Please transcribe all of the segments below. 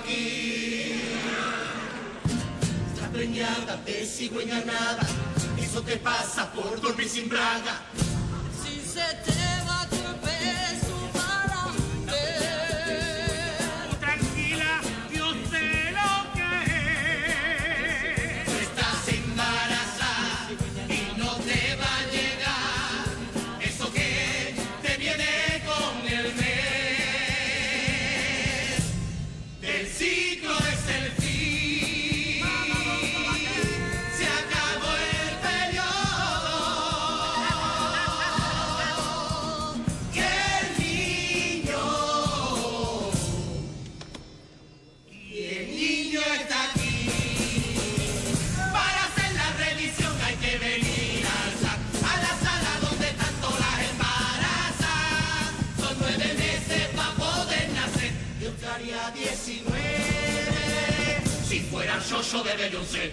aquí. Está preñada de cigüeña nada, eso te pasa por dormir sin braga. Si se te chocho de Beyoncé.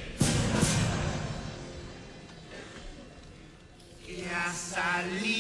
Y a salir.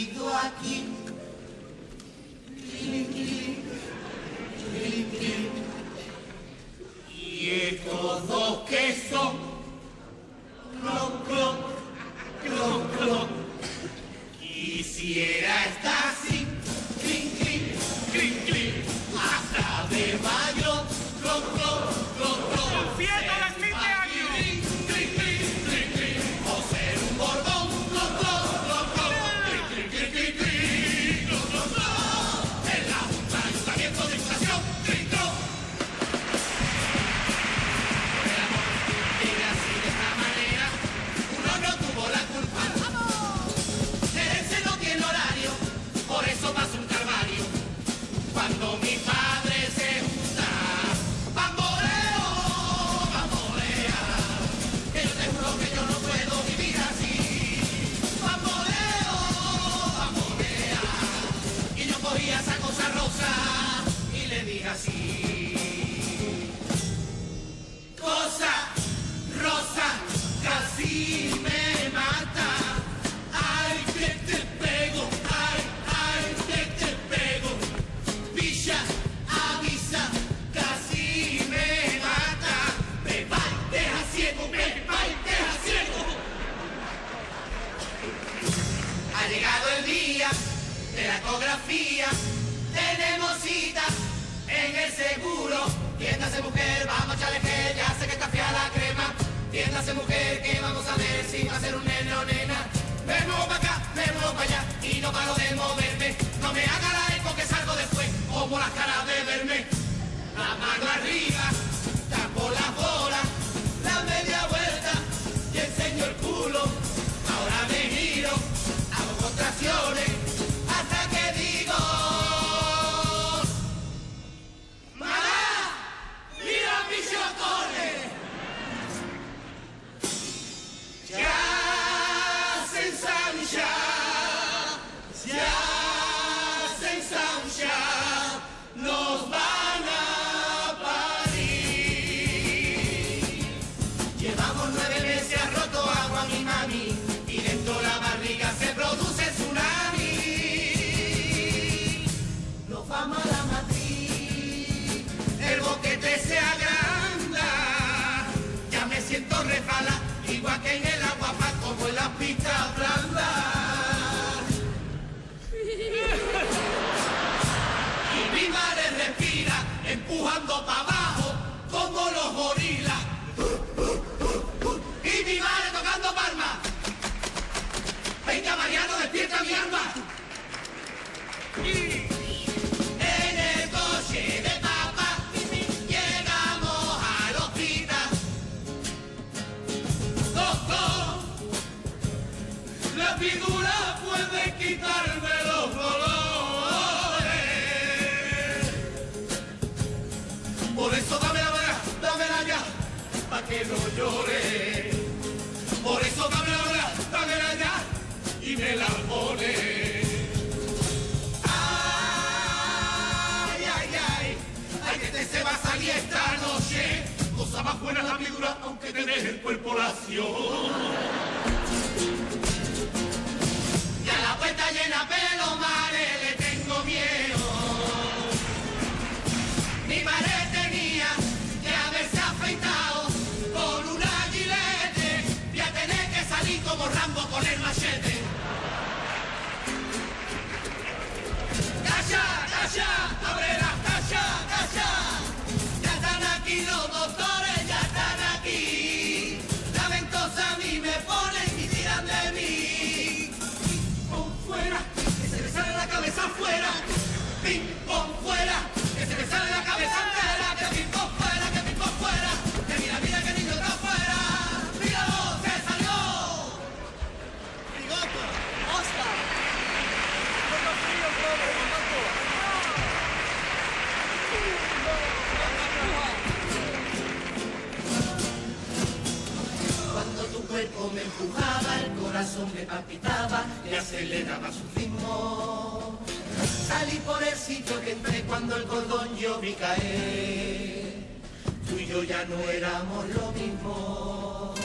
Me mata, ay, que te pego, ay, ay, que te pego. Pilla, avisa, casi me mata. Me baila ciego, me baila ciego. Ha llegado el día de la ecografía, tenemos citas en el seguro. Tiendas de mujer, vamos a echarle ya sé que está fea la crema. Tiéndase mujer que vamos a ver si va a ser un neno nena. Vemos para acá, vemos para allá y no paro de moverme. No me haga la eco que salgo después, como las caras de verme. La mano arriba. pavo nueve veces ha roto agua mi mami. Y dentro de la barriga se produce tsunami. Nos vamos a la matriz, el boquete se agranda, ya me siento refala, igual que en el servidura puede quitarme los dolores. Por eso dame la vara, dame la ya, pa' que no llore. Por eso dame la vara, dame la ya, y me la pone. se va a salir esta noche. Cosa más buena la figura, aunque te deje el cuerpo lacio. Cuerpo me empujaba, el corazón me palpitaba y aceleraba su ritmo. Salí por el sitio que entré cuando el cordón yo vi caer. Tú y yo ya no éramos lo mismo.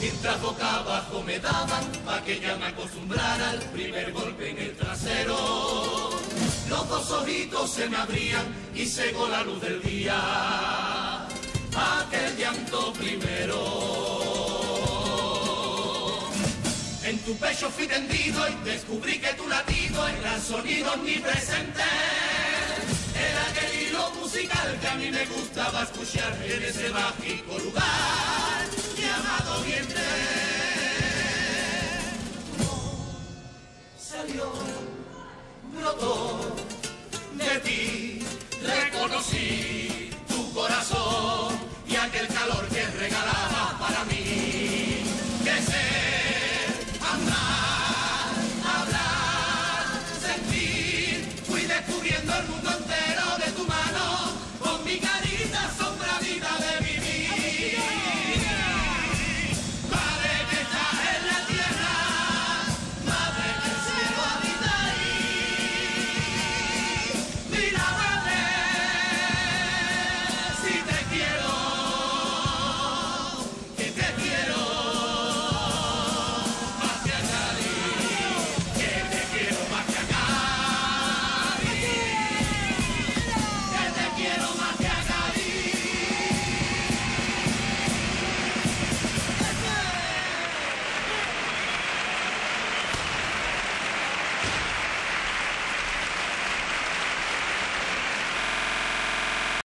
Mientras boca abajo me daban, pa' que ya me acostumbrara al primer golpe en el trasero. Los dos ojitos se me abrían y cegó la luz del día. Tu pecho fui tendido y descubrí que tu latido era sonido omnipresente. Era aquel hilo musical que a mí me gustaba escuchar en ese mágico lugar.